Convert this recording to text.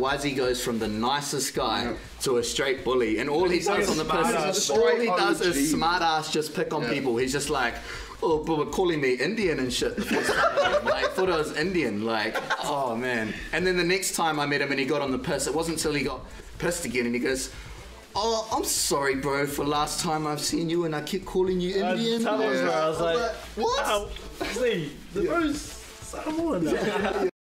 Wazzy goes from the nicest guy to a straight bully, and all he does on the bus, piss, all he does OG. is smart ass just pick on people. He's just like, oh, but we're calling me Indian and shit. like, thought I was Indian. Like, oh man. And then the next time I met him and he got on the piss, it wasn't until he got pissed again and he goes. Oh, I'm sorry, bro, for last time I've seen you and I keep calling you Indian. I was. I was like, what? See, the bro's Samoan.